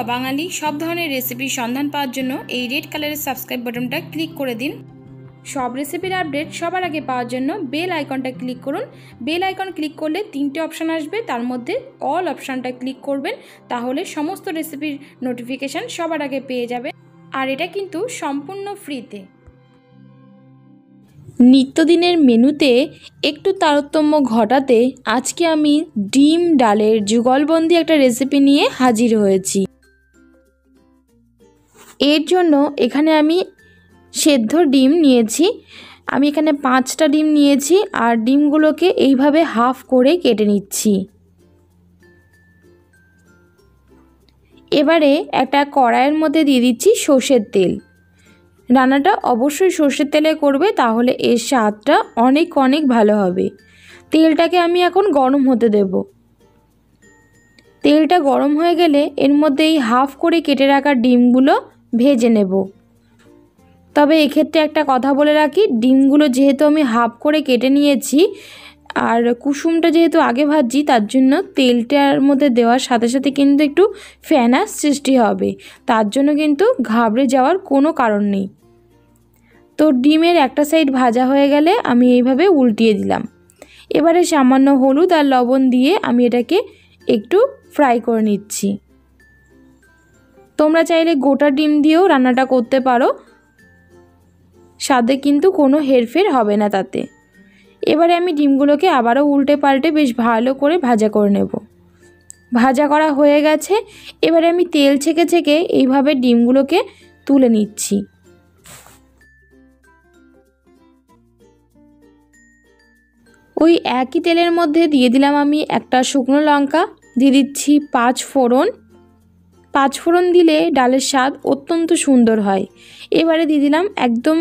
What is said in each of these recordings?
অবাঙালি সব ধরনের রেসিপির সন্ধান পাওয়ার জন্য এই রেড কালারের সাবস্ক্রাইব বাটনটা ক্লিক করে দিন। সব রেসিপির আপডেট সবার আগে পাওয়ার জন্য বেল আইকনটা ক্লিক করুন। বেল আইকন ক্লিক করলে তিনটে অপশান আসবে, তার মধ্যে অল অপশানটা ক্লিক করবেন, তাহলে সমস্ত রেসিপির নোটিফিকেশান সবার আগে পেয়ে যাবে। আর এটা কিন্তু সম্পূর্ণ ফ্রিতে নিত্যদিনের মেনুতে একটু তারতম্য ঘটাতে আজকে আমি ডিম, ডালের যুগলবন্দি একটা রেসিপি নিয়ে হাজির হয়েছি। এর জন্য এখানে আমি সেদ্ধ ডিম নিয়েছি। আমি এখানে পাঁচটা ডিম নিয়েছি আর ডিমগুলোকে এইভাবে হাফ করে কেটে নিচ্ছি। এবারে একটা কড়াইয়ের মধ্যে দিয়ে দিচ্ছি সর্ষের তেল। রান্নাটা অবশ্যই সর্ষের তেলে করবে, তাহলে এর স্বাদটা অনেক অনেক ভালো হবে। তেলটাকে আমি এখন গরম হতে দেব। তেলটা গরম হয়ে গেলে এর মধ্যে এই হাফ করে কেটে রাখা ডিমগুলো ভেজে নেব। তবে এক্ষেত্রে একটা কথা বলে রাখি, ডিমগুলো যেহেতু আমি হাফ করে কেটে নিয়েছি, আর কুসুমটা যেহেতু আগে ভাজছি, তার জন্য তেলটার মধ্যে দেওয়ার সাথে সাথে কিন্তু একটু ফ্যানার সৃষ্টি হবে। তার জন্য কিন্তু ঘাবড়ে যাওয়ার কোনো কারণ নেই। তো ডিমের একটা সাইড ভাজা হয়ে গেলে আমি এইভাবে উল্টিয়ে দিলাম। এবারে সামান্য হলুদ আর লবণ দিয়ে আমি এটাকে একটু ফ্রাই করে নিচ্ছি। তোমরা চাইলে গোটা ডিম দিয়েও রান্নাটা করতে পারো। স্বাদে কিন্তু কোনো হেরফের হবে না তাতে। এবারে আমি ডিমগুলোকে আবারও উল্টে পাল্টে বেশ ভালো করে ভাজা করে নেব। ভাজা করা হয়ে গেছে। এবারে আমি তেল ছেঁকে ছেঁকে এইভাবে ডিমগুলোকে তুলে নিচ্ছি। ওই একই তেলের মধ্যে দিয়ে দিলাম আমি একটা শুকনো লঙ্কা। দিয়ে দিচ্ছি পাঁচ ফোড়ন। পাঁচ ফোড়ন দিলে ডালের স্বাদ অত্যন্ত সুন্দর হয়। এবারে দিয়ে দিলাম একদম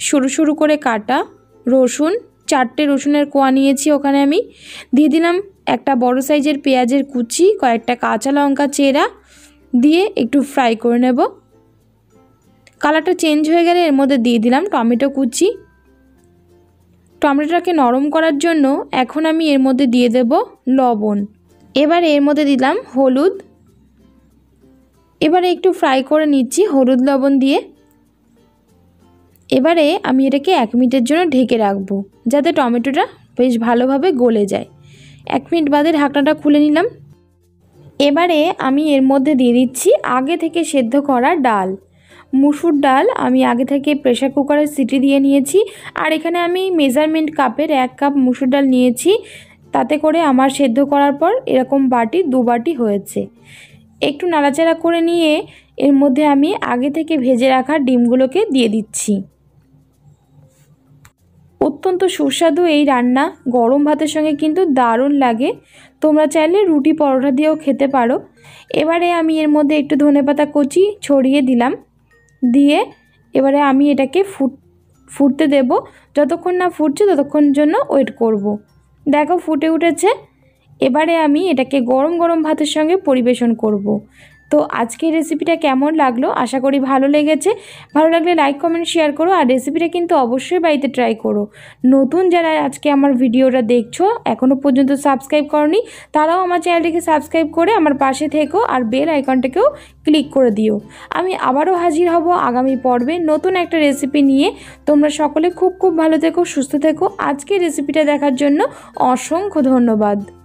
সরু সরু করে কাটা রসুন, চারটে রসুনের কোয়া নিয়েছি ওখানে আমি। দিয়ে দিলাম একটা বড় সাইজের পেঁয়াজের কুচি, কয়েকটা কাঁচা লঙ্কা চেরা, দিয়ে একটু ফ্রাই করে নেব। কালারটা চেঞ্জ হয়ে গেলে এর মধ্যে দিয়ে দিলাম টমেটো কুচি। টমেটোটাকে নরম করার জন্য এখন আমি এর মধ্যে দিয়ে দেব লবণ। এবার এর মধ্যে দিলাম হলুদ এবারে একটু ফ্রাই করে নিচ্ছি, হলুদ লবণ দিয়ে। এবারে আমি এটাকে এক মিনিটের জন্য ঢেকে রাখব, যাতে টমেটোটা বেশ ভালোভাবে গলে যায়। এক মিনিট বাদে ঢাকনাটা খুলে নিলাম। এবারে আমি এর মধ্যে দিয়ে দিচ্ছি আগে থেকে সেদ্ধ করা ডাল। মুসুর ডাল আমি আগে থেকে প্রেশার কুকারে সিটি দিয়ে নিয়েছি, আর এখানে আমি মেজারমেন্ট কাপের এক কাপ মুসুর ডাল নিয়েছি। তাতে করে আমার সেদ্ধ করার পর এরকম বাটি, দু বাটি হয়েছে। একটু নাড়াচাড়া করে নিয়ে এর মধ্যে আমি আগে থেকে ভেজে রাখা ডিমগুলোকে দিয়ে দিচ্ছি। অত্যন্ত সুস্বাদু এই রান্না। গরম ভাতের সঙ্গে কিন্তু দারুণ লাগে। তোমরা চাইলে রুটি পরোটা দিয়েও খেতে পারো। এবারে আমি এর মধ্যে একটু ধনেপাতা কচি ছড়িয়ে দিলাম। দিয়ে এবারে আমি এটাকে ফুট, ফুটতে দেব। যতক্ষণ না ফুটছে ততক্ষণ জন্য ওয়েট করব। দেখো ফুটে উঠেছে। এবারে আমি এটাকে গরম গরম ভাতের সঙ্গে পরিবেশন করব। তো আজকের রেসিপিটা কেমন লাগল? আশা করি ভালো লেগেছে। ভালো লাগলে লাইক কমেন্ট শেয়ার করো আর রেসিপিটা কিন্তু অবশ্যই বাড়িতে ট্রাই করো। নতুন যারা আজকে আমার ভিডিওটা দেখছ এখনও পর্যন্ত সাবস্ক্রাইব করনি, তারাও আমার চ্যানেলটিকে সাবস্ক্রাইব করে আমার পাশে থেকো আর বেল আইকনটাকেও ক্লিক করে দিও। আমি আবারও হাজির হব আগামী পর্বে নতুন একটা রেসিপি নিয়ে। তোমরা সকলে খুব খুব ভালো থেকো, সুস্থ থেকো। আজকের রেসিপিটা দেখার জন্য অসংখ্য ধন্যবাদ।